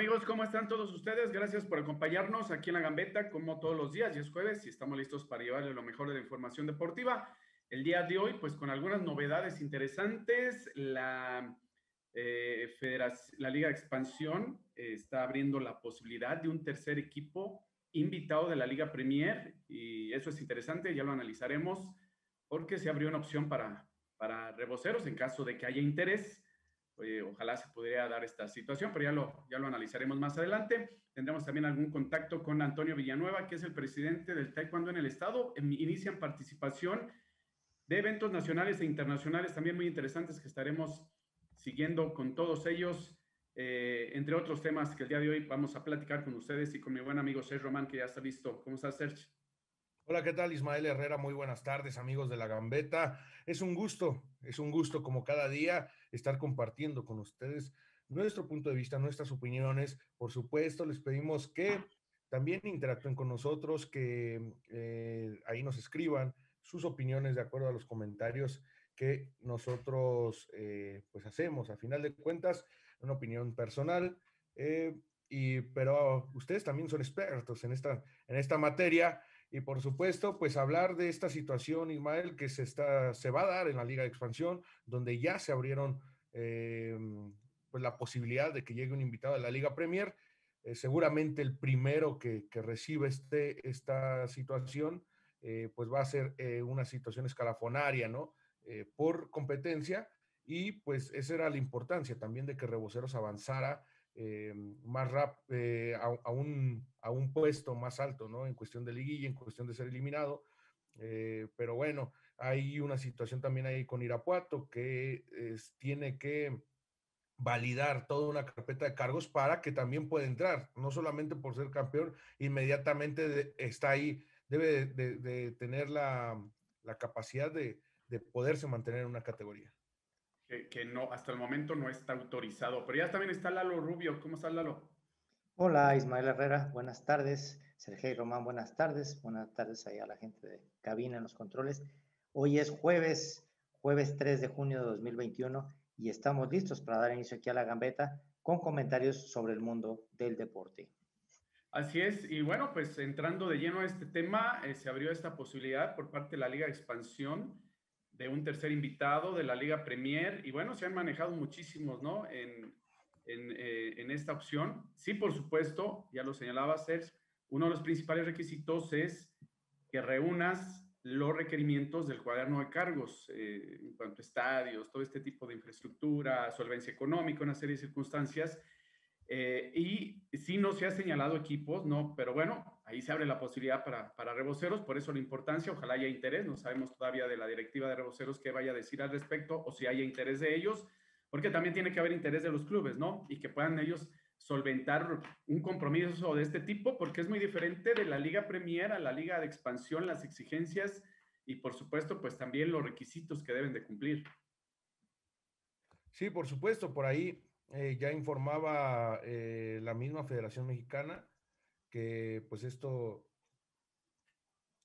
amigos, ¿cómo están todos ustedes? Gracias por acompañarnos aquí en la Gambeta, como todos los días, y es jueves y estamos listos para llevarle lo mejor de la información deportiva. El día de hoy, pues con algunas novedades interesantes, la, eh, la Liga Expansión eh, está abriendo la posibilidad de un tercer equipo invitado de la Liga Premier, y eso es interesante, ya lo analizaremos, porque se abrió una opción para, para reboceros en caso de que haya interés ojalá se pudiera dar esta situación, pero ya lo, ya lo analizaremos más adelante. Tendremos también algún contacto con Antonio Villanueva, que es el presidente del Taekwondo en el Estado. Inician participación de eventos nacionales e internacionales también muy interesantes que estaremos siguiendo con todos ellos, eh, entre otros temas que el día de hoy vamos a platicar con ustedes y con mi buen amigo Sergio Román, que ya está listo. ¿Cómo estás, Sergio? Hola, ¿qué tal? Ismael Herrera, muy buenas tardes, amigos de la Gambeta. Es un gusto, es un gusto como cada día estar compartiendo con ustedes nuestro punto de vista, nuestras opiniones. Por supuesto, les pedimos que también interactúen con nosotros, que eh, ahí nos escriban sus opiniones de acuerdo a los comentarios que nosotros eh, pues hacemos. A final de cuentas, una opinión personal, eh, y, pero ustedes también son expertos en esta, en esta materia y por supuesto, pues hablar de esta situación, Ismael, que se, está, se va a dar en la Liga de Expansión, donde ya se abrieron eh, pues la posibilidad de que llegue un invitado de la Liga Premier. Eh, seguramente el primero que, que recibe este, esta situación, eh, pues va a ser una situación escalafonaria, ¿no? por competencia. Y pues esa era la importancia también de que Reboceros avanzara eh, más rap, eh, a, un, a, un, puesto más alto, ¿no? En cuestión de liguilla, en cuestión de ser eliminado. Eh, pero bueno, hay una situación también ahí con Irapuato que tiene que validar toda una carpeta de cargos para que también pueda entrar, no solamente por ser campeón, inmediatamente está ahí, debe de, tener la, la capacidad de, de poderse mantener en una categoría que, no, hasta el momento no está autorizado. Pero ya también está Lalo Rubio. ¿Cómo está Lalo? Hola, Ismael Herrera. Buenas tardes. Sergio Román, buenas tardes. Buenas tardes ahí a la gente de cabina en los controles. Hoy es jueves, jueves 3 de junio de 2021 y estamos listos para dar inicio aquí a la gambeta con comentarios sobre el mundo del deporte. Así es, y bueno, pues entrando de lleno a este tema, eh, se abrió esta posibilidad por parte de la Liga de Expansión de un tercer invitado de la Liga Premier. Y bueno, se han manejado muchísimos, ¿no? En, eh, en, esta opción. Sí, por supuesto, ya lo señalaba Sergio, uno de los principales requisitos es que reúnas los requerimientos del cuaderno de cargos eh, en cuanto a estadios, todo este tipo de infraestructura, solvencia económica, una serie de circunstancias eh, y sí no se ha señalado equipos, no, pero bueno, ahí se abre la posibilidad para, para reboceros, por eso la importancia, ojalá haya interés, no sabemos todavía de la directiva de reboceros qué vaya a decir al respecto o si haya interés de ellos, porque también tiene que haber interés de los clubes, ¿no? Y que puedan ellos solventar un compromiso de este tipo, porque es muy diferente de la Liga Premier a la Liga de Expansión, las exigencias y por supuesto, pues también los requisitos que deben de cumplir. Sí, por supuesto, por ahí eh, ya informaba eh, la misma Federación Mexicana que pues esto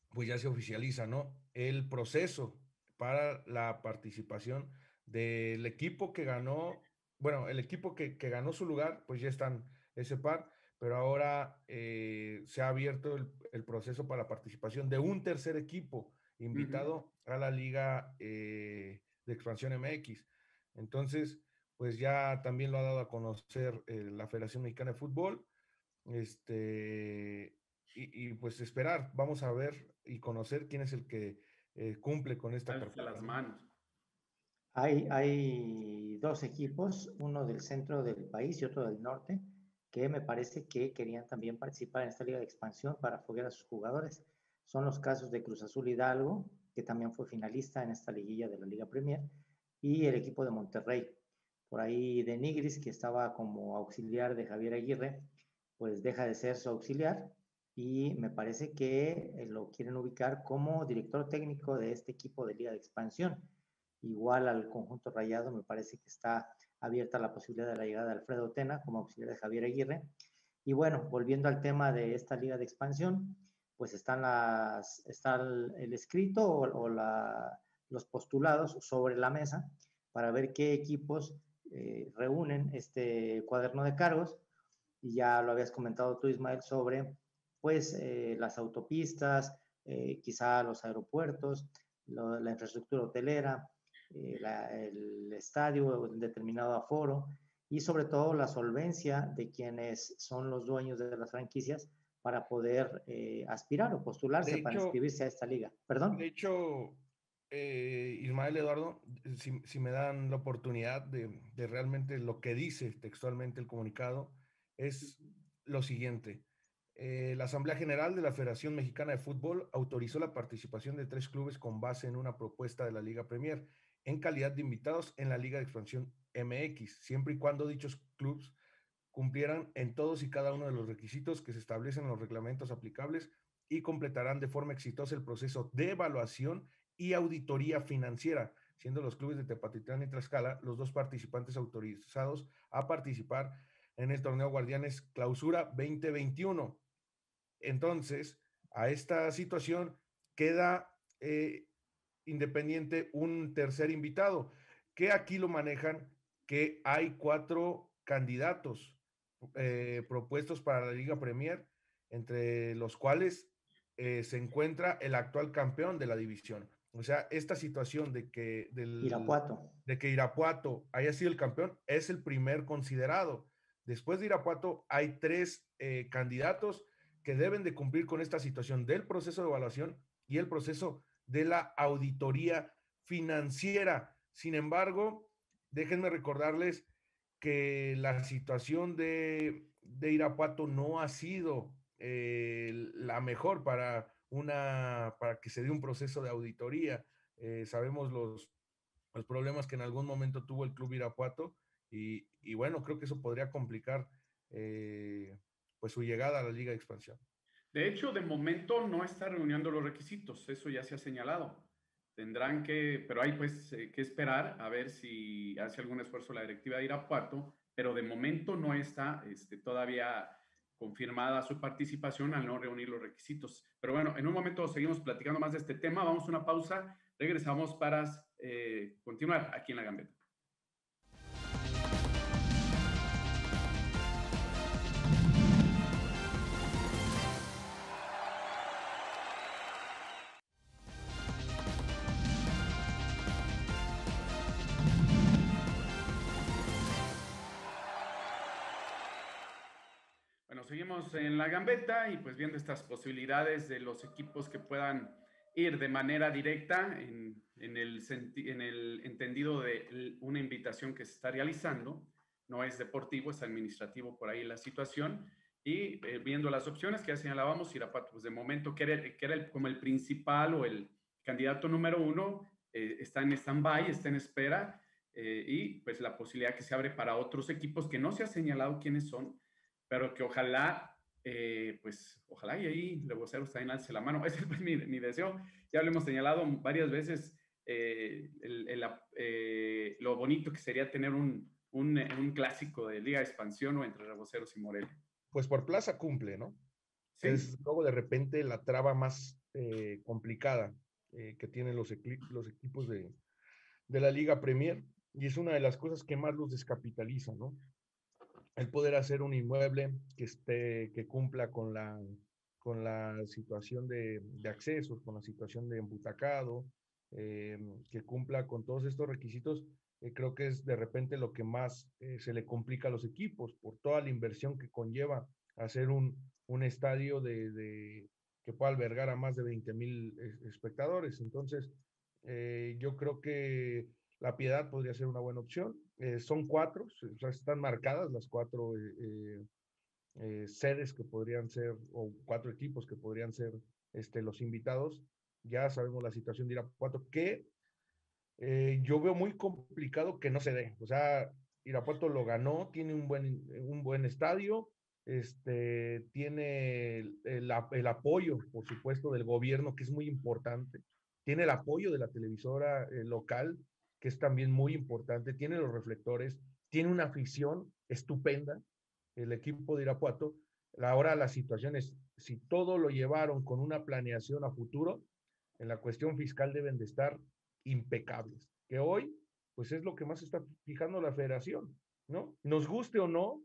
pues ya se oficializa, ¿no? El proceso para la participación del equipo que ganó, bueno, el equipo que, ganó su lugar, pues ya están ese par, pero ahora eh, se ha abierto el, proceso para la participación de un tercer equipo invitado a la Liga de Expansión MX. Entonces, pues ya también lo ha dado a conocer eh, la Federación Mexicana de Fútbol. Este, y, pues esperar, vamos a ver y conocer quién es el que eh, cumple con esta carpeta. las manos. Hay, hay dos equipos, uno del centro del país y otro del norte, que me parece que querían también participar en esta liga de expansión para foguear a sus jugadores. Son los casos de Cruz Azul Hidalgo, que también fue finalista en esta liguilla de la Liga Premier, y el equipo de Monterrey por ahí de Nigris, que estaba como auxiliar de Javier Aguirre, pues deja de ser su auxiliar y me parece que eh, lo quieren ubicar como director técnico de este equipo de Liga de Expansión. Igual al conjunto rayado, me parece que está abierta la posibilidad de la llegada de Alfredo Tena como auxiliar de Javier Aguirre. Y bueno, volviendo al tema de esta Liga de Expansión, pues están las, está el, escrito o, los postulados sobre la mesa para ver qué equipos eh, reúnen este cuaderno de cargos y ya lo habías comentado tú, Ismael, sobre pues eh, las autopistas, eh, quizá los aeropuertos, la infraestructura hotelera, eh, el estadio, un determinado aforo y sobre todo la solvencia de quienes son los dueños de las franquicias para poder aspirar o postularse para inscribirse a esta liga. Perdón. De hecho, Ismael Eduardo, si, si, me dan la oportunidad de, de realmente lo que dice textualmente el comunicado, es lo siguiente. Eh, la Asamblea General de la Federación Mexicana de Fútbol autorizó la participación de tres clubes con base en una propuesta de la Liga Premier en calidad de invitados en la Liga de Expansión MX, siempre y cuando dichos clubes cumplieran en todos y cada uno de los requisitos que se establecen en los reglamentos aplicables y completarán de forma exitosa el proceso de evaluación y auditoría financiera, siendo los clubes de Tepatitlán y Tlaxcala los dos participantes autorizados a participar en el torneo Guardianes Clausura 2021. Entonces, a esta situación queda eh, independiente un tercer invitado, que aquí lo manejan, que hay cuatro candidatos eh, propuestos para la Liga Premier, entre los cuales eh, se encuentra el actual campeón de la división. O sea, esta situación de que, del, Irapuato. de que Irapuato haya sido el campeón es el primer considerado. Después de Irapuato hay tres eh, candidatos que deben de cumplir con esta situación del proceso de evaluación y el proceso de la auditoría financiera. Sin embargo, déjenme recordarles que la situación de, Irapuato no ha sido eh, la mejor para, una, para que se dé un proceso de auditoría. Eh, sabemos los, los problemas que en algún momento tuvo el Club Irapuato y, bueno, creo que eso podría complicar eh, pues su llegada a la Liga de Expansión. De hecho, de momento no está reuniendo los requisitos, eso ya se ha señalado. Tendrán que, pero hay pues eh, que esperar a ver si hace algún esfuerzo la directiva de Irapuato, pero de momento no está este, todavía confirmada su participación al no reunir los requisitos. Pero bueno, en un momento seguimos platicando más de este tema, vamos a una pausa, regresamos para eh, continuar aquí en la Gambeta. En la gambeta y pues viendo estas posibilidades de los equipos que puedan ir de manera directa en, en, el, en el entendido de una invitación que se está realizando. No es deportivo, es administrativo por ahí la situación. Y eh, viendo las opciones que ya señalábamos, Irapuato, pues de momento que era, que era como el principal o el candidato número uno, eh, está en stand-by, está en espera. Eh, y pues la posibilidad que se abre para otros equipos que no se ha señalado quiénes son, pero que ojalá, eh, pues, ojalá y ahí Levoceros también alce la mano. Ese es pues, mi, mi, deseo. Ya lo hemos señalado varias veces, eh, el, eh, lo bonito que sería tener un, un, un, clásico de Liga de Expansión o entre Reboceros y Morelia. Pues por plaza cumple, ¿no? Sí. Es luego de repente la traba más complicada que tienen los, los equipos de, de la Liga Premier y es una de las cosas que más los descapitaliza, ¿no? El poder hacer un inmueble que, esté, que cumpla con la, con la situación de, de accesos, con la situación de embutacado, eh, que cumpla con todos estos requisitos, eh, creo que es de repente lo que más eh, se le complica a los equipos por toda la inversión que conlleva hacer un, un estadio de, de, que pueda albergar a más de 20 mil espectadores. Entonces, yo creo que la Piedad podría ser una buena opción. Eh, son cuatro, están marcadas las cuatro eh, eh, sedes que podrían ser, o cuatro equipos que podrían ser este, los invitados. Ya sabemos la situación de Irapuato, que yo veo muy complicado que no se dé. O sea, Irapuato lo ganó, tiene un buen, un buen estadio, este, tiene el, el, apoyo, por supuesto, del gobierno, que es muy importante, tiene el apoyo de la televisora local, que es también muy importante, tiene los reflectores, tiene una afición estupenda, el equipo de Irapuato. Ahora la situación es, si todo lo llevaron con una planeación a futuro, en la cuestión fiscal deben de estar impecables, que hoy, pues es lo que más está fijando la federación, ¿no? Nos guste o no,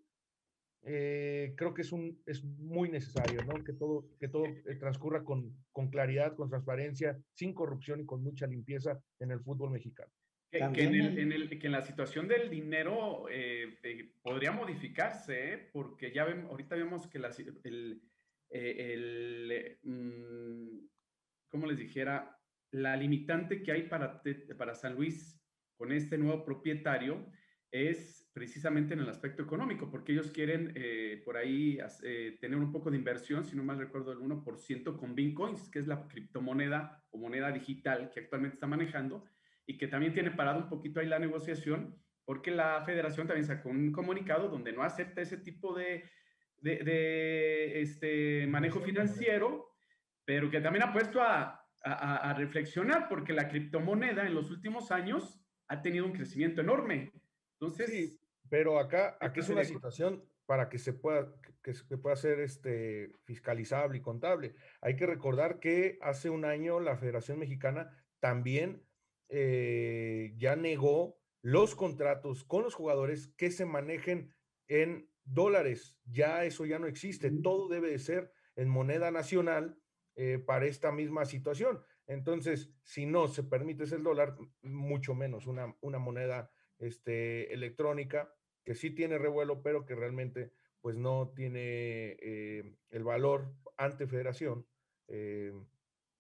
eh, creo que es, un, es muy necesario, ¿no? Que todo, que todo eh, transcurra con, con claridad, con transparencia, sin corrupción y con mucha limpieza en el fútbol mexicano. Que, en, el, en, el, que, en, la situación del dinero eh, podría modificarse, porque ya vemos, ahorita vemos que la, el, el mm, ¿cómo les dijera? La limitante que hay para, para San Luis con este nuevo propietario es precisamente en el aspecto económico, porque ellos quieren eh, por ahí eh, tener un poco de inversión, si no mal recuerdo, el 1% con Bitcoins, que es la criptomoneda o moneda digital que actualmente está manejando y que también tiene parado un poquito ahí la negociación, porque la federación también sacó un comunicado donde no acepta ese tipo de, de, este manejo financiero, pero que también ha puesto a, a, a reflexionar, porque la criptomoneda en los últimos años ha tenido un crecimiento enorme. Entonces, sí, pero acá, aquí es una situación para que se pueda, que se pueda ser este, fiscalizable y contable. Hay que recordar que hace un año la Federación Mexicana también eh, ya negó los contratos con los jugadores que se manejen en dólares. Ya eso ya no existe. Todo debe de ser en moneda nacional eh, para esta misma situación. Entonces, si no se permite ese dólar, mucho menos una, una moneda este, electrónica, que sí tiene revuelo, pero que realmente pues no tiene eh, el valor ante federación. Eh,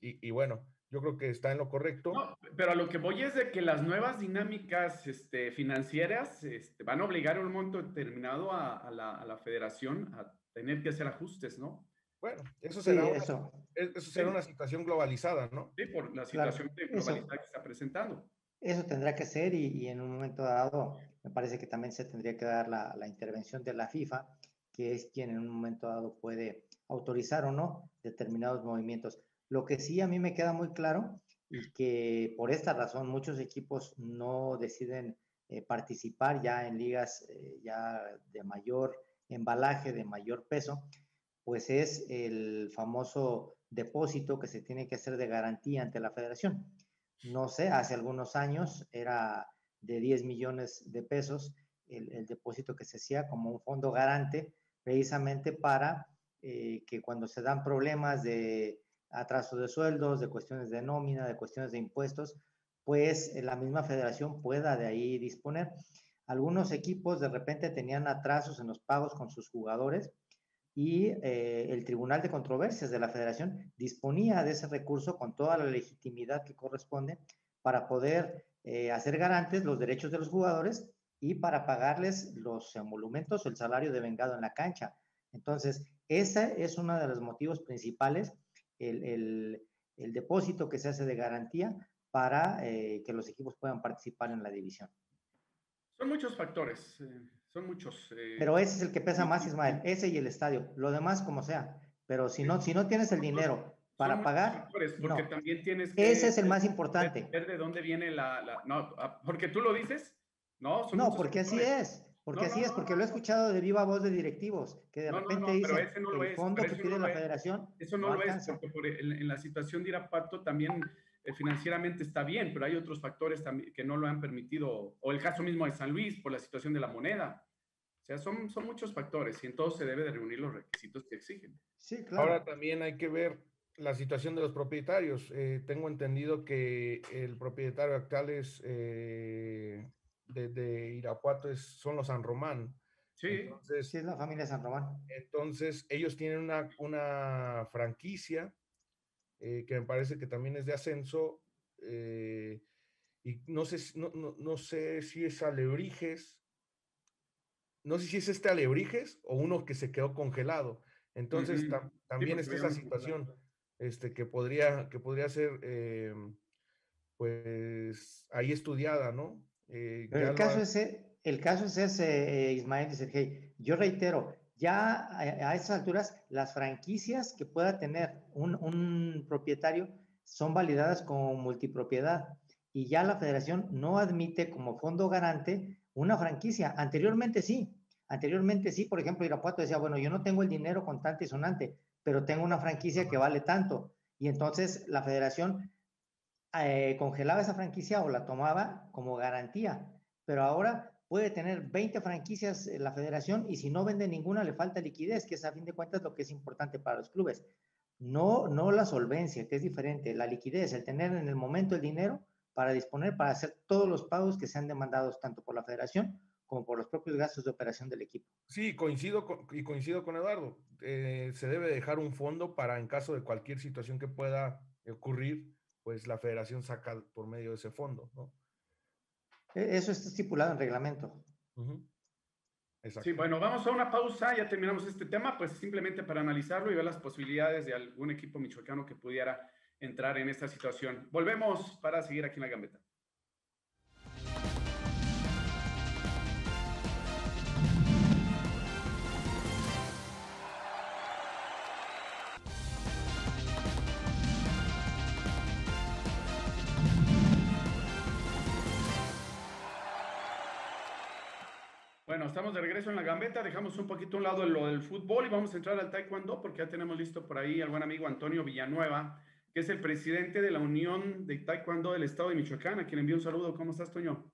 y, bueno, yo creo que está en lo correcto. pero a lo que voy es de que las nuevas dinámicas este, financieras este, van a obligar un monto determinado a, la, federación a tener que hacer ajustes, ¿no? Bueno, eso será, una, eso. será una situación globalizada, ¿no? Sí, por la situación globalizada que está presentando. Eso tendrá que ser y, en un momento dado me parece que también se tendría que dar la, intervención de la FIFA, que es quien en un momento dado puede autorizar o no determinados movimientos. Lo que sí a mí me queda muy claro y que por esta razón muchos equipos no deciden eh, participar ya en ligas eh, ya de mayor embalaje, de mayor peso, pues es el famoso depósito que se tiene que hacer de garantía ante la federación. No sé, hace algunos años era de 10 millones de pesos el, depósito que se hacía como un fondo garante precisamente para eh, que cuando se dan problemas de atraso de sueldos, de cuestiones de nómina, de cuestiones de impuestos, pues la misma federación pueda de ahí disponer. Algunos equipos de repente tenían atrasos en los pagos con sus jugadores y eh, el Tribunal de Controversias de la Federación disponía de ese recurso con toda la legitimidad que corresponde para poder eh, hacer garantes los derechos de los jugadores y para pagarles los emolumentos el salario de vengado en la cancha. Entonces, ese es uno de los motivos principales, el, depósito que se hace de garantía para eh, que los equipos puedan participar en la división. Son muchos factores. Son muchos. Eh, pero ese es el que pesa más, Ismael, ese y el estadio. Lo demás, como sea. Pero si no, si no tienes el dinero para pagar. Porque también tienes ese es el más importante. Ver de dónde viene la. no, ah, porque tú lo dices. No, no porque así es. Porque así es, porque lo he escuchado de viva voz de directivos, que de repente dicen el fondo que pide la federación. Eso no, lo es, porque en, la situación de Irapato también eh, financieramente está bien, pero hay otros factores también que no lo han permitido, o el caso mismo de San Luis por la situación de la moneda. O sea, son, son muchos factores y en todo se debe de reunir los requisitos que exigen. Sí, claro. Ahora también hay que ver la situación de los propietarios. Eh, tengo entendido que el propietario actual es eh, de, Irapuato es, son los San Román. Sí. Entonces, sí, es la familia San Román. Entonces, ellos tienen una, una franquicia eh, que me parece que también es de ascenso, eh, y no sé, no, no, no, sé si es Alebrijes, no sé si es este Alebrijes o uno que se quedó congelado. Entonces también está esa situación este, que, podría, que podría ser eh, pues ahí estudiada, ¿no? El, caso es, el caso es ese, Ismael y Sergey. Yo reitero, ya a, esas alturas las franquicias que pueda tener un, propietario son validadas como multipropiedad y ya la federación no admite como fondo garante una franquicia. Anteriormente sí, anteriormente sí, por ejemplo, Irapuato decía, bueno, yo no tengo el dinero contante y sonante, pero tengo una franquicia que vale tanto. Y entonces la federación eh, congelaba esa franquicia o la tomaba como garantía. Pero ahora puede tener 20 franquicias en la federación y si no vende ninguna le falta liquidez, que es a fin de cuentas lo que es importante para los clubes. No, no la solvencia, que es diferente, la liquidez, el tener en el momento el dinero para disponer, para hacer todos los pagos que sean demandados tanto por la federación como por los propios gastos de operación del equipo. Sí, coincido con, y coincido con Eduardo. Eh, se debe dejar un fondo para en caso de cualquier situación que pueda ocurrir, pues la federación saca por medio de ese fondo, ¿no? E-, eso está estipulado en reglamento. Sí, bueno, vamos a una pausa, ya terminamos este tema, pues simplemente para analizarlo y ver las posibilidades de algún equipo michoacano que pudiera entrar en esta situación. Volvemos para seguir aquí en la gambeta. Estamos de regreso en la gambeta, dejamos un poquito a un lado lo del fútbol y vamos a entrar al taekwondo porque ya tenemos listo por ahí al buen amigo Antonio Villanueva, que es el presidente de la Unión de Taekwondo del Estado de Michoacán, a quien envío un saludo. ¿Cómo estás, Toño?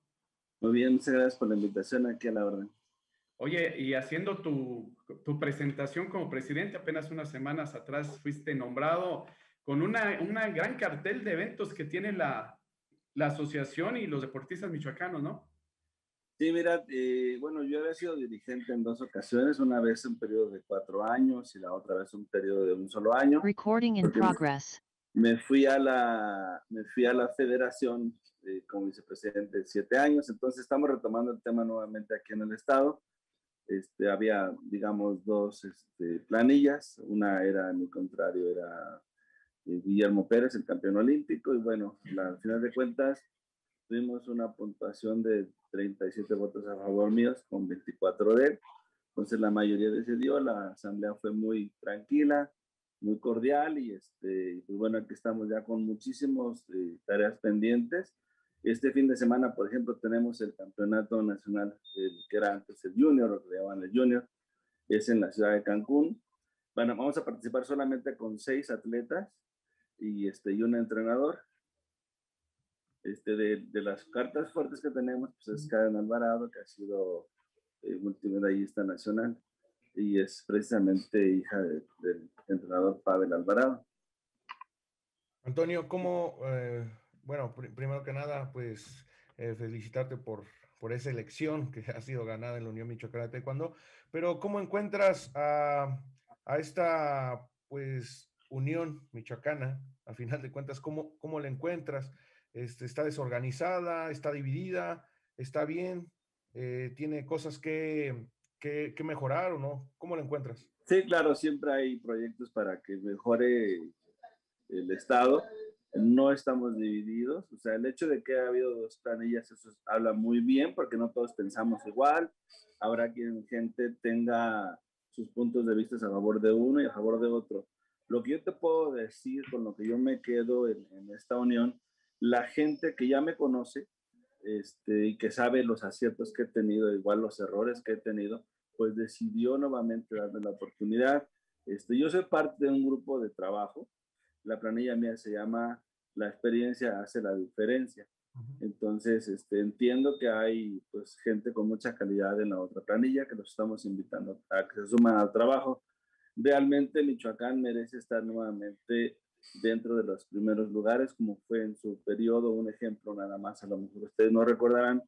Muy bien, muchas gracias por la invitación aquí a la orden. Oye, y haciendo tu, tu presentación como presidente, apenas unas semanas atrás fuiste nombrado con una, una gran cartel de eventos que tiene la, la asociación y los deportistas michoacanos, ¿no? Sí, mira, eh, bueno, yo había sido dirigente en dos ocasiones, una vez un periodo de cuatro años y la otra vez un periodo de un solo año. Recording in progress. Me fui a la, me fui a la federación eh, como vicepresidente de siete años, entonces estamos retomando el tema nuevamente aquí en el estado. Este, había, digamos, dos este, planillas, una era, en mi contrario, era eh, Guillermo Pérez, el campeón olímpico, y bueno, al final de cuentas, tuvimos una puntuación de 37 votos a favor míos con 24 de él. Entonces la mayoría decidió, la asamblea fue muy tranquila, muy cordial y este, pues bueno, aquí estamos ya con muchísimas eh, tareas pendientes. Este fin de semana, por ejemplo, tenemos el campeonato nacional, que era antes el junior, lo que llamaban el junior, es en la ciudad de Cancún. Bueno, vamos a participar solamente con seis atletas y, este, y un entrenador. Este, de, de, las cartas fuertes que tenemos, pues es Karen Alvarado, que ha sido eh, multimedallista nacional y es precisamente hija del entrenador Pavel Alvarado. Antonio, ¿cómo, eh, bueno, pr primero que nada, pues eh, felicitarte por, por esa elección que ha sido ganada en la Unión Michoacana de Taekwondo, pero ¿cómo encuentras a, a esta, pues, Unión Michoacana, a final de cuentas, ¿cómo, cómo la encuentras? Este, está desorganizada, está dividida, está bien, eh, tiene cosas que, que, que, mejorar o no? ¿Cómo lo encuentras? Sí, claro, siempre hay proyectos para que mejore el Estado. No estamos divididos, o sea, el hecho de que ha habido dos planillas, eso habla muy bien porque no todos pensamos igual. Habrá quien gente tenga sus puntos de vista a favor de uno y a favor de otro. Lo que yo te puedo decir con lo que yo me quedo en, en esta unión la gente que ya me conoce este, y que sabe los aciertos que he tenido, igual los errores que he tenido, pues decidió nuevamente darme la oportunidad. Este, yo soy parte de un grupo de trabajo. La planilla mía se llama La experiencia hace la diferencia. Entonces, este, entiendo que hay pues, gente con mucha calidad en la otra planilla que los estamos invitando a que se suman al trabajo. Realmente Michoacán merece estar nuevamente dentro de los primeros lugares, como fue en su periodo, un ejemplo nada más, a lo mejor ustedes no recordarán,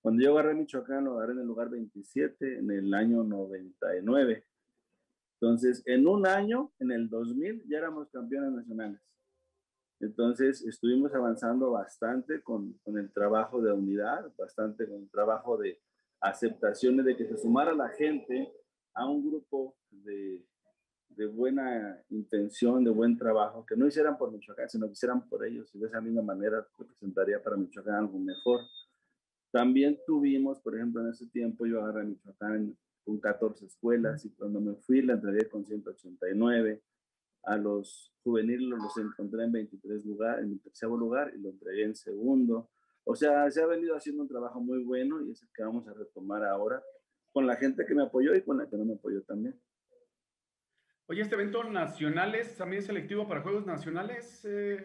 cuando yo agarré Michoacán, lo agarré en el lugar 27 en el año 99. Entonces, en un año, en el 2000, ya éramos campeones nacionales. Entonces, estuvimos avanzando bastante con, con el trabajo de unidad, bastante con el trabajo de aceptaciones, de que se sumara la gente a un grupo de, de buena intención, de buen trabajo, que no hicieran por Michoacán, sino que hicieran por ellos y de esa misma manera representaría para Michoacán algo mejor. También tuvimos, por ejemplo, en ese tiempo yo agarré a Michoacán con 14 escuelas y cuando me fui la entregué con 189. A los juveniles los encontré en 23 lugares, en el tercer lugar y lo entregué en segundo. O sea, se ha venido haciendo un trabajo muy bueno y es el que vamos a retomar ahora con la gente que me apoyó y con la que no me apoyó también. Oye, ¿este evento nacional es también selectivo para Juegos Nacionales? Eh...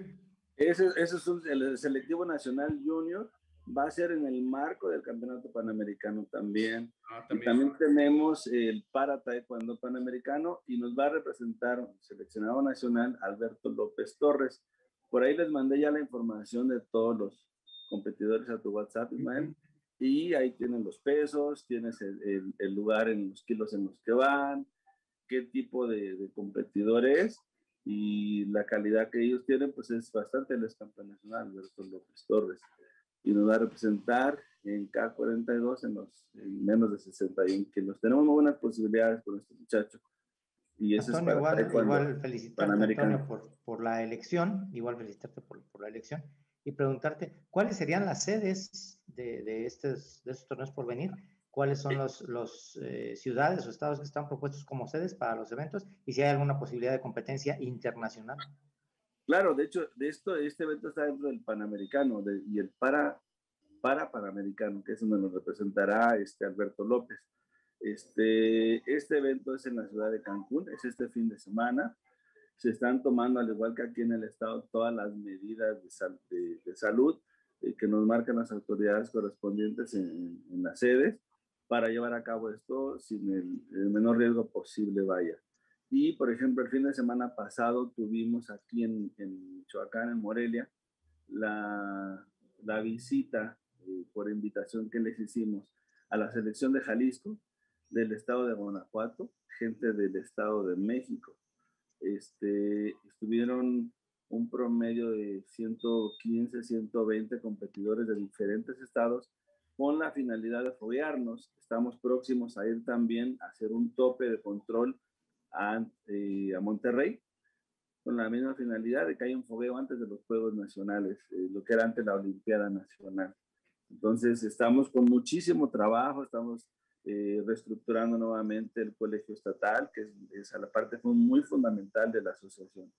Ese, ese, es un, el selectivo nacional junior va a ser en el marco del Campeonato Panamericano también. Ah, también. Y también tenemos el para Taekwondo Panamericano y nos va a representar el seleccionado nacional Alberto López Torres. Por ahí les mandé ya la información de todos los competidores a tu WhatsApp, Ismael. Y ahí tienen los pesos, tienes el, el, lugar en los kilos en los que van, qué tipo de, de competidor es y la calidad que ellos tienen, pues es bastante el campeón nacional, Alberto López Torres y nos va a representar en K42 en los menos de 61 kilos. Tenemos muy buenas posibilidades con este muchacho. Y eso es para igual, igual felicitarte, Antonio, por, por, la elección, igual felicitarte por, por, la elección y preguntarte cuáles serían las sedes de, de, estos, de estos torneos por venir, cuáles son los, los eh, ciudades o estados que están propuestos como sedes para los eventos y si hay alguna posibilidad de competencia internacional. Claro, de hecho, de esto, este evento está dentro del Panamericano y el para, para Panamericano, que es donde nos representará este Alberto López. Este, este evento es en la ciudad de Cancún, es este fin de semana. Se están tomando, al igual que aquí en el estado, todas las medidas de, de, salud eh, que nos marcan las autoridades correspondientes en, en, las sedes para llevar a cabo esto sin el menor riesgo posible, vaya. Y, por ejemplo, el fin de semana pasado tuvimos aquí en, en Michoacán, en Morelia, la, la visita eh, por invitación que les hicimos a la selección de Jalisco, del estado de Guanajuato, gente del estado de México. Este, estuvieron un promedio de 115, 120 competidores de diferentes estados con la finalidad de foguearnos. Estamos próximos a ir también a hacer un tope de control a, eh, a Monterrey con la misma finalidad de que haya un fogueo antes de los Juegos Nacionales, eh, lo que era antes la Olimpiada Nacional. Entonces, estamos con muchísimo trabajo, estamos eh, reestructurando nuevamente el colegio estatal, que es, a la parte muy fundamental de la asociación,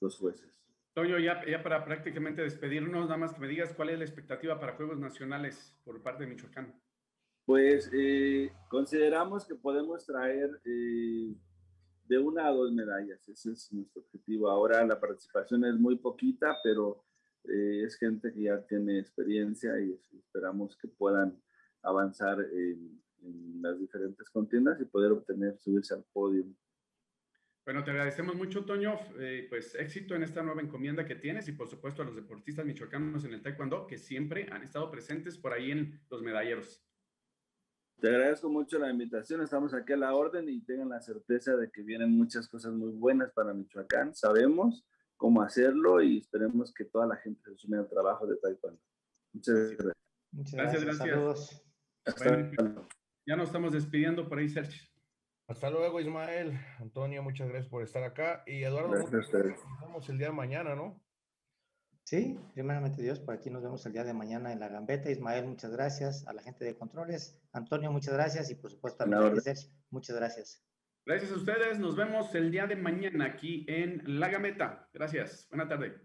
los jueces. Toño, ya, para prácticamente despedirnos, nada más que me digas cuál es la expectativa para Juegos Nacionales por parte de Michoacán. Pues consideramos que podemos traer de una a dos medallas. Ese es nuestro objetivo. Ahora la participación es muy poquita, pero eh, es gente que ya tiene experiencia y esperamos que puedan avanzar en, las diferentes contiendas y poder obtener, subirse al podio. Bueno, te agradecemos mucho, Toño. Eh, pues éxito en esta nueva encomienda que tienes y por supuesto a los deportistas michoacanos en el Taekwondo que siempre han estado presentes por ahí en los medalleros. Te agradezco mucho la invitación, estamos aquí a la orden y tengan la certeza de que vienen muchas cosas muy buenas para Michoacán. Sabemos cómo hacerlo y esperemos que toda la gente se sume al trabajo de Taekwondo. Muchas gracias. Muchas gracias. gracias. ya nos estamos despidiendo por ahí, Sergio. Hasta luego, Ismael. Antonio, muchas gracias por estar acá. Y Eduardo, nos vemos el día de mañana, ¿no? Sí, primeramente Dios, por aquí nos vemos el día de mañana en la gambeta. Ismael, muchas gracias. A la gente de controles. Antonio, muchas gracias. Y por supuesto a la muchas gracias. Gracias a ustedes. Nos vemos el día de mañana aquí en La Gambeta. Gracias. Buena tarde.